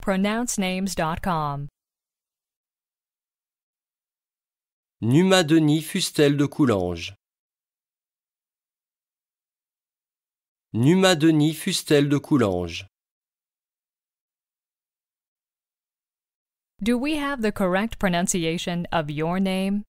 pronouncenames.com. Numa Denis Fustel de Coulanges. Numa Denis Fustel de Coulanges. Do we have the correct pronunciation of your name?